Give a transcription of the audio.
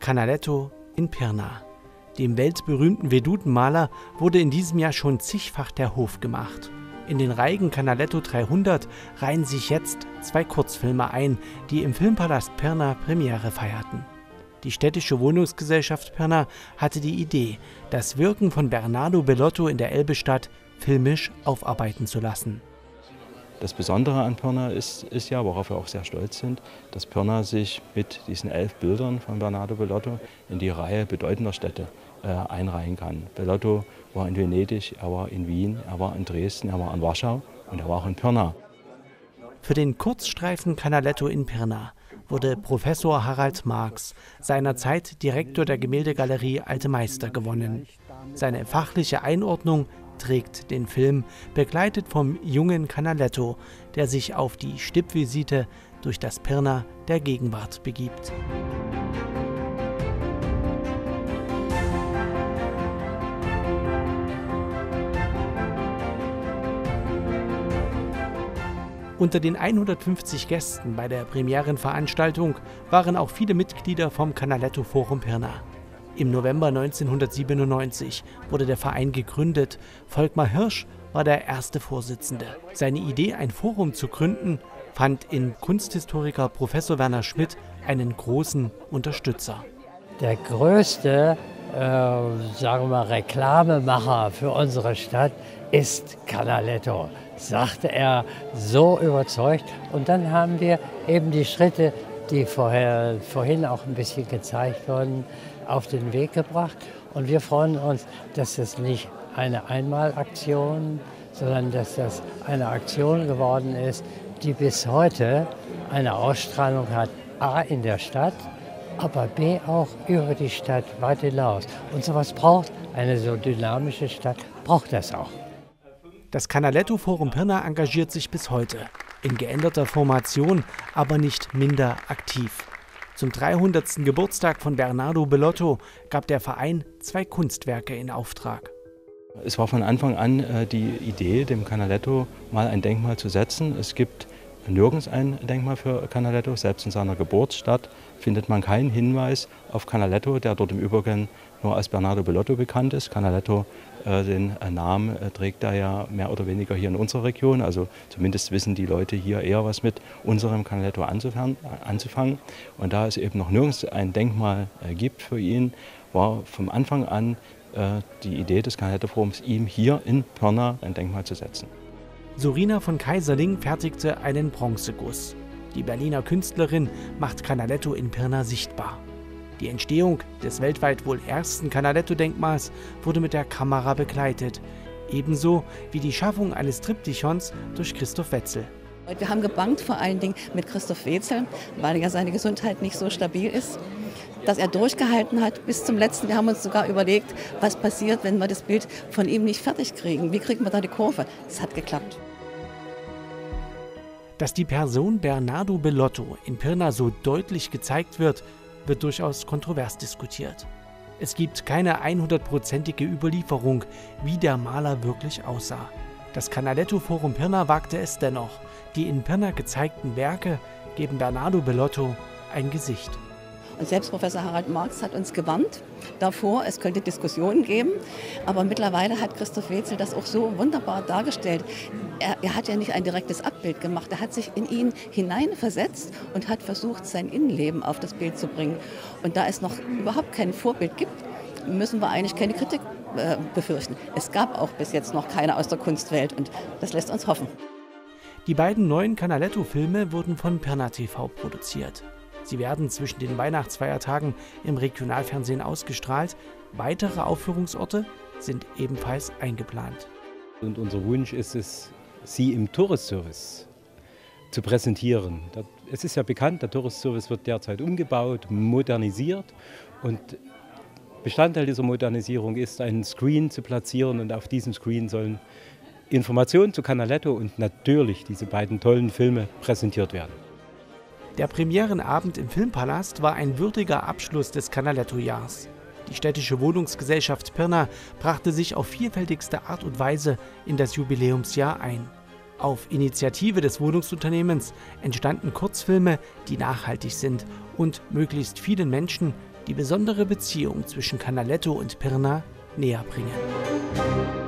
Canaletto in Pirna. Dem weltberühmten Vedutenmaler wurde in diesem Jahr schon zigfach der Hof gemacht. In den Reigen Canaletto 300 reihen sich jetzt zwei Kurzfilme ein, die im Filmpalast Pirna Premiere feierten. Die städtische Wohnungsgesellschaft Pirna hatte die Idee, das Wirken von Bernardo Bellotto in der Elbestadt filmisch aufarbeiten zu lassen. Das Besondere an Pirna ist, ist ja, worauf wir auch sehr stolz sind, dass Pirna sich mit diesen elf Bildern von Bernardo Bellotto in die Reihe bedeutender Städte äh, einreihen kann. Bellotto war in Venedig, er war in Wien, er war in Dresden, er war in Warschau und er war auch in Pirna. Für den Kurzstreifen Canaletto in Pirna wurde Professor Harald Marx, seinerzeit Direktor der Gemäldegalerie Alte Meister, gewonnen. Seine fachliche Einordnung trägt den Film, begleitet vom jungen Canaletto, der sich auf die Stippvisite durch das Pirna der Gegenwart begibt. Unter den 150 Gästen bei der Premierenveranstaltung waren auch viele Mitglieder vom Canaletto Forum Pirna. Im November 1997 wurde der Verein gegründet. Volkmar Hirsch war der erste Vorsitzende. Seine Idee, ein Forum zu gründen, fand in Kunsthistoriker Professor Werner Schmidt einen großen Unterstützer. Der größte, äh, sagen wir Reklamemacher für unsere Stadt ist Canaletto, sagte er so überzeugt. Und dann haben wir eben die Schritte, die vorher, vorhin auch ein bisschen gezeigt wurden, auf den Weg gebracht. Und wir freuen uns, dass das nicht eine Einmalaktion, sondern dass das eine Aktion geworden ist, die bis heute eine Ausstrahlung hat, a in der Stadt, aber b auch über die Stadt weit hinaus. Und sowas braucht eine so dynamische Stadt, braucht das auch. Das Canaletto Forum Pirna engagiert sich bis heute in geänderter Formation, aber nicht minder aktiv. Zum 300. Geburtstag von Bernardo Bellotto gab der Verein zwei Kunstwerke in Auftrag. Es war von Anfang an äh, die Idee, dem Canaletto mal ein Denkmal zu setzen. Es gibt nirgends ein Denkmal für Canaletto. Selbst in seiner Geburtsstadt findet man keinen Hinweis auf Canaletto, der dort im Übrigen nur als Bernardo Bellotto bekannt ist. Canaletto, äh, den äh, Namen äh, trägt er ja mehr oder weniger hier in unserer Region. Also zumindest wissen die Leute hier eher was mit unserem Canaletto anzufangen. Und da es eben noch nirgends ein Denkmal äh, gibt für ihn, war vom Anfang an äh, die Idee des Canaletto-Forums, ihm hier in Pirna ein Denkmal zu setzen. Sorina von Kaiserling fertigte einen Bronzeguss. Die Berliner Künstlerin macht Canaletto in Pirna sichtbar. Die Entstehung des weltweit wohl ersten Canaletto-Denkmals wurde mit der Kamera begleitet, ebenso wie die Schaffung eines Triptychons durch Christoph Wetzel. Wir haben gebankt vor allen Dingen mit Christoph Wetzel, weil ja seine Gesundheit nicht so stabil ist, dass er durchgehalten hat bis zum letzten. Wir haben uns sogar überlegt, was passiert, wenn wir das Bild von ihm nicht fertig kriegen. Wie kriegen wir da die Kurve? Es hat geklappt. Dass die Person Bernardo Bellotto in Pirna so deutlich gezeigt wird, wird durchaus kontrovers diskutiert. Es gibt keine 100%ige Überlieferung, wie der Maler wirklich aussah. Das Canaletto Forum Pirna wagte es dennoch. Die in Pirna gezeigten Werke geben Bernardo Bellotto ein Gesicht. Selbst Professor Harald Marx hat uns gewarnt davor, es könnte Diskussionen geben. Aber mittlerweile hat Christoph Wetzel das auch so wunderbar dargestellt. Er, er, hat ja nicht ein direktes Abbild gemacht, er hat sich in ihn hineinversetzt und hat versucht, sein Innenleben auf das Bild zu bringen. Und da es noch überhaupt kein Vorbild gibt, müssen wir eigentlich keine Kritik äh, befürchten. Es gab auch bis jetzt noch keine aus der Kunstwelt und das lässt uns hoffen. Die beiden neuen Canaletto-Filme wurden von Perna TV produziert. Sie werden zwischen den Weihnachtsfeiertagen im Regionalfernsehen ausgestrahlt. Weitere Aufführungsorte sind ebenfalls eingeplant. Und unser Wunsch ist es, sie im Touristservice zu präsentieren. Es ist ja bekannt, der Touristservice wird derzeit umgebaut, modernisiert und Bestandteil dieser Modernisierung ist, einen Screen zu platzieren und auf diesem Screen sollen Informationen zu Canaletto und natürlich diese beiden tollen Filme präsentiert werden. Der Premierenabend im Filmpalast war ein würdiger Abschluss des Canaletto-Jahrs. Die städtische Wohnungsgesellschaft Pirna brachte sich auf vielfältigste Art und Weise in das Jubiläumsjahr ein. Auf Initiative des Wohnungsunternehmens entstanden Kurzfilme, die nachhaltig sind und möglichst vielen Menschen die besondere Beziehung zwischen Canaletto und Pirna näher bringen.